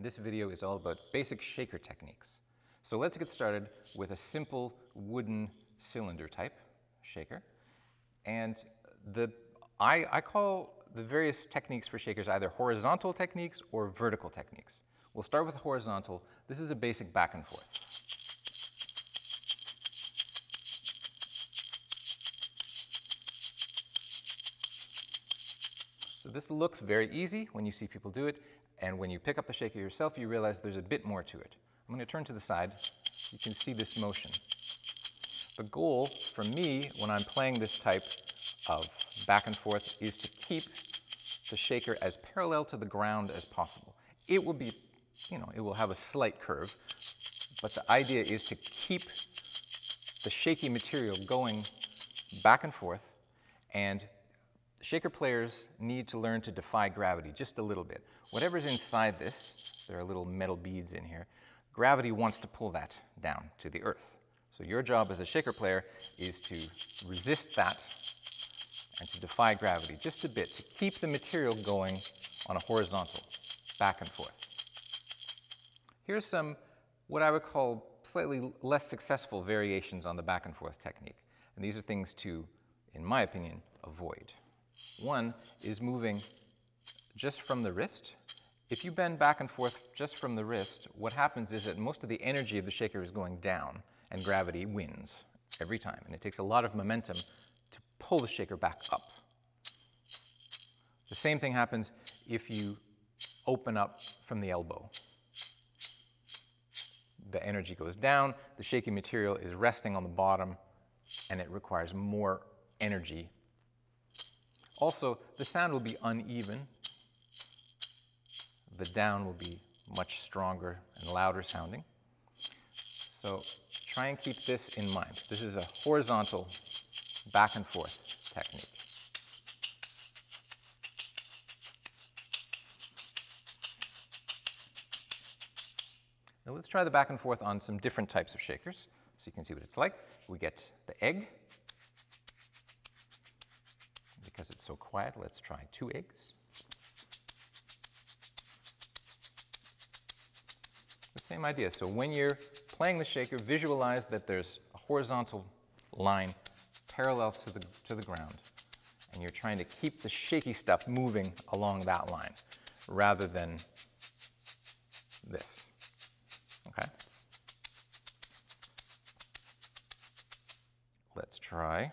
This video is all about basic shaker techniques. So let's get started with a simple wooden cylinder type shaker. And the, I, I call the various techniques for shakers either horizontal techniques or vertical techniques. We'll start with horizontal. This is a basic back and forth. So this looks very easy when you see people do it, and when you pick up the shaker yourself, you realize there's a bit more to it. I'm going to turn to the side. You can see this motion. The goal for me when I'm playing this type of back and forth is to keep the shaker as parallel to the ground as possible. It will be, you know, it will have a slight curve, but the idea is to keep the shaky material going back and forth and shaker players need to learn to defy gravity just a little bit. Whatever's inside this, there are little metal beads in here, gravity wants to pull that down to the earth. So your job as a shaker player is to resist that and to defy gravity just a bit, to keep the material going on a horizontal, back and forth. Here's some what I would call slightly less successful variations on the back and forth technique. And these are things to, in my opinion, avoid. One is moving just from the wrist. If you bend back and forth just from the wrist, what happens is that most of the energy of the shaker is going down and gravity wins every time. And it takes a lot of momentum to pull the shaker back up. The same thing happens if you open up from the elbow. The energy goes down, the shaky material is resting on the bottom, and it requires more energy also, the sound will be uneven. The down will be much stronger and louder sounding. So try and keep this in mind. This is a horizontal back and forth technique. Now let's try the back and forth on some different types of shakers so you can see what it's like. We get the egg, because it's so quiet, let's try two eggs. The same idea. So when you're playing the shaker, visualize that there's a horizontal line parallel to the, to the ground, and you're trying to keep the shaky stuff moving along that line rather than this. Okay? Let's try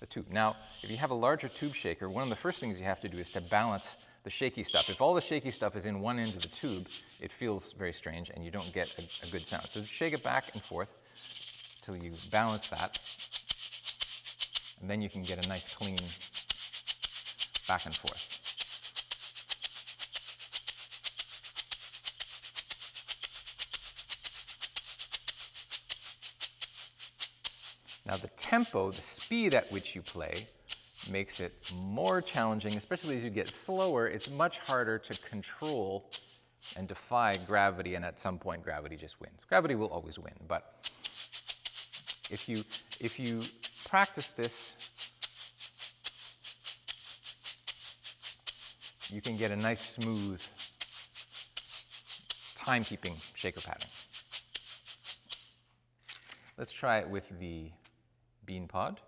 the tube. Now, if you have a larger tube shaker, one of the first things you have to do is to balance the shaky stuff. If all the shaky stuff is in one end of the tube, it feels very strange and you don't get a, a good sound. So shake it back and forth till you balance that. And then you can get a nice clean back and forth. Now the tempo, the speed at which you play, makes it more challenging, especially as you get slower, it's much harder to control and defy gravity, and at some point gravity just wins. Gravity will always win, but if you, if you practice this, you can get a nice smooth timekeeping shaker pattern. Let's try it with the bean pod.